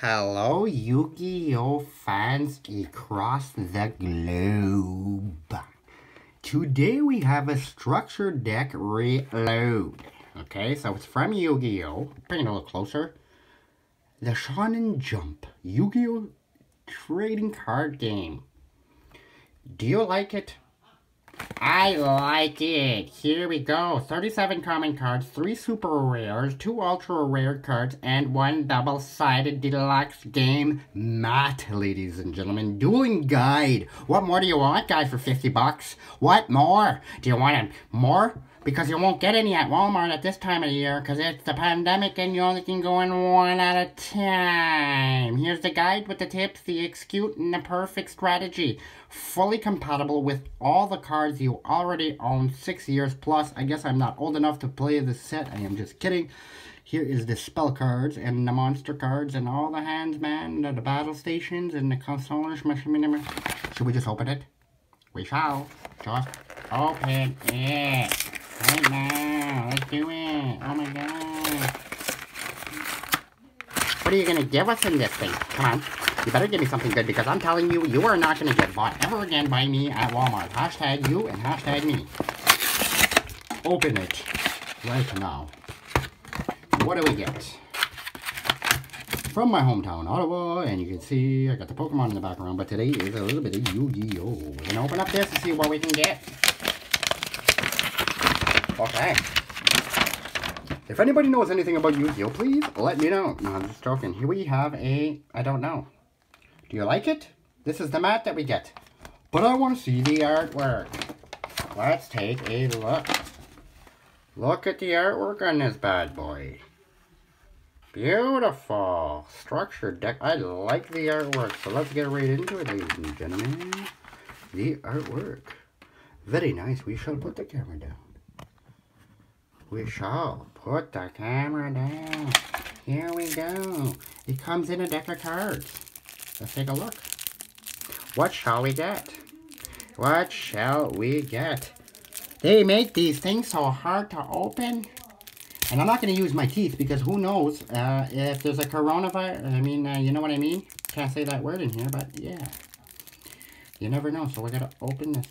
Hello, Yu-Gi-Oh fans across the globe. Today we have a structured deck reload. Okay, so it's from Yu-Gi-Oh. Bring it a little closer. The Shonen Jump Yu-Gi-Oh trading card game. Do you like it? I like it. Here we go. 37 common cards, 3 super rares, 2 ultra rare cards, and 1 double-sided deluxe game mat, ladies and gentlemen. Dueling guide. What more do you want, guys, for 50 bucks? What more? Do you want more? Because you won't get any at Walmart at this time of year because it's the pandemic and you only can go in one at a time. Here's the guide with the tips, the execute, and the perfect strategy. Fully compatible with all the cards you already own, six years plus. I guess I'm not old enough to play this set. I am just kidding. Here is the spell cards and the monster cards and all the hands, man, the, the battle stations and the consolers. Should we just open it? We shall. Just open it. Right now. Let's do it. Oh my god. What are you going to give us in this thing? Come on. You better give me something good because I'm telling you, you are not going to get bought ever again by me at Walmart. Hashtag you and hashtag me. Open it right now. What do we get? From my hometown, Ottawa, and you can see I got the Pokemon in the background, but today is a little bit of Yu-Gi-Oh! We're going to open up this and see what we can get. Okay. If anybody knows anything about Yu-Gi-Oh, please let me know. No, I'm just joking. Here we have a, I don't know. Do you like it? This is the mat that we get. But I want to see the artwork. Let's take a look. Look at the artwork on this bad boy. Beautiful. Structured deck. I like the artwork. So let's get right into it, ladies and gentlemen. The artwork. Very nice. We shall put the camera down. We shall put the camera down. Here we go. It comes in a deck of cards. Let's take a look. What shall we get? What shall we get? They make these things so hard to open. And I'm not going to use my teeth because who knows uh, if there's a coronavirus. I mean, uh, you know what I mean? Can't say that word in here, but yeah. You never know. So going to open this.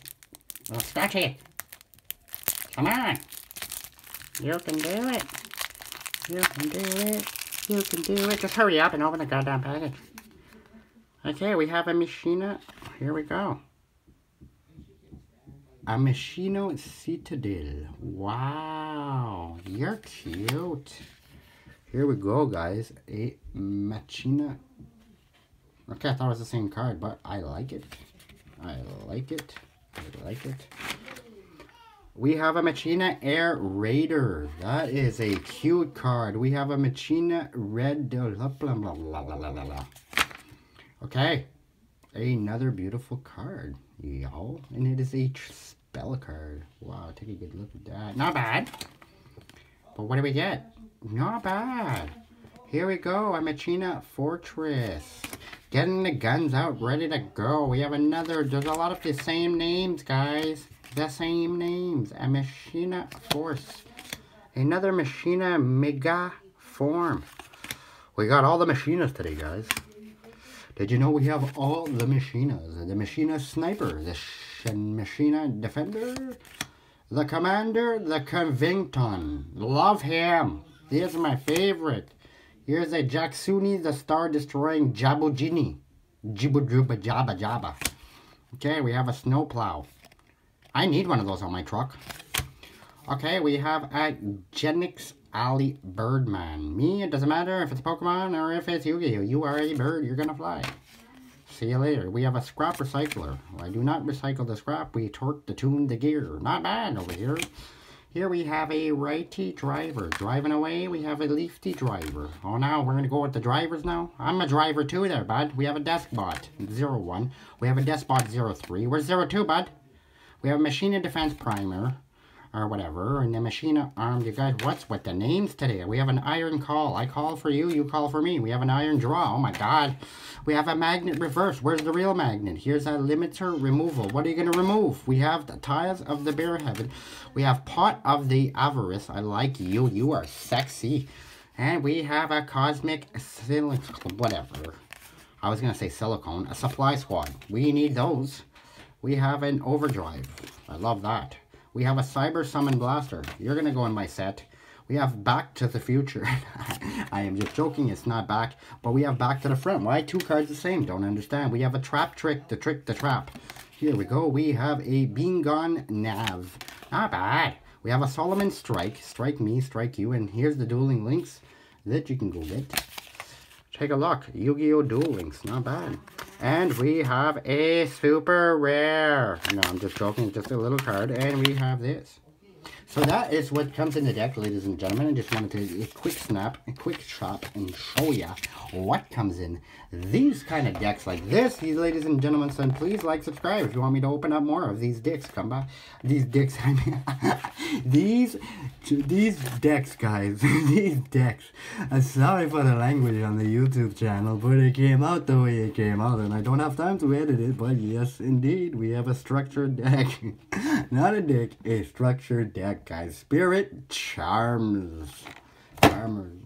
Oh, scratch it. Come on. You can do it. You can do it. You can do it. Just hurry up and open the goddamn package. Okay, we have a Machina. Here we go. A Machina Citadel. Wow. You're cute. Here we go, guys. A Machina. Okay, I thought it was the same card, but I like it. I like it. I like it. We have a Machina Air Raider. That is a cute card. We have a Machina Red... Blah, blah, blah, blah, blah, blah. Okay. Another beautiful card, y'all. And it is a spell card. Wow, take a good look at that. Not bad. But what do we get? Not bad. Here we go, a Machina Fortress. Getting the guns out, ready to go. We have another, there's a lot of the same names, guys the same names. A Machina Force. Another Machina Mega Form. We got all the Machinas today, guys. Did you know we have all the Machinas? The Machina Sniper, the Machina Defender, the Commander, the Covington. Love him. He is my favorite. Here's a Jacksuni, the star-destroying Jabujini. Jibba Jabba Jabba Jabba. Okay, we have a snowplow. I need one of those on my truck. Okay, we have a Genex Ally Birdman. Me, it doesn't matter if it's Pokemon or if it's Yu-Gi-Oh! You are a bird, you're gonna fly. See you later. We have a scrap recycler. I do not recycle the scrap. We torque the tune the gear. Not bad over here. Here we have a righty driver. Driving away, we have a lefty driver. Oh, now we're going to go with the drivers now. I'm a driver too there, bud. We have a Deskbot, 01. We have a Deskbot, 03. Where's 02, bud? We have a Machina Defense Primer, or whatever, and the Machina Armed. You guys, what's with the names today? We have an Iron Call. I call for you, you call for me. We have an Iron Draw. Oh my god. We have a Magnet Reverse. Where's the real magnet? Here's a Limiter Removal. What are you going to remove? We have the Tiles of the Bear Heaven. We have Pot of the Avarice. I like you. You are sexy. And we have a cosmic silicone, whatever. I was going to say silicone, a supply squad. We need those. We have an overdrive. I love that. We have a cyber summon blaster. You're going to go in my set. We have Back to the Future. I am just joking, it's not back. But we have Back to the Front. Why two cards the same? Don't understand. We have a Trap Trick, the Trick, the Trap. Here we go. We have a Being Gone Nav. Not bad. We have a Solemn Strike. Strike me, strike you. And here's the Dueling Links that you can go get. Take a look. Yu-Gi-Oh! Duel Links. Not bad. And we have a super rare. No, I'm just joking. Just a little card. And we have this. So that is what comes in the deck, ladies and gentlemen. I just wanted to a quick snap, a quick chop, and show you what comes in these kind of decks like this. These ladies and gentlemen, so please like, subscribe if you want me to open up more of these dicks. Come by. These dicks, I mean, these, these decks, guys. these decks. I'm sorry for the language on the YouTube channel, but it came out the way it came out, and I don't have time to edit it, but yes, indeed, we have a structured deck. Not a deck, a structured deck, guys. Spirit Charms. Charmers.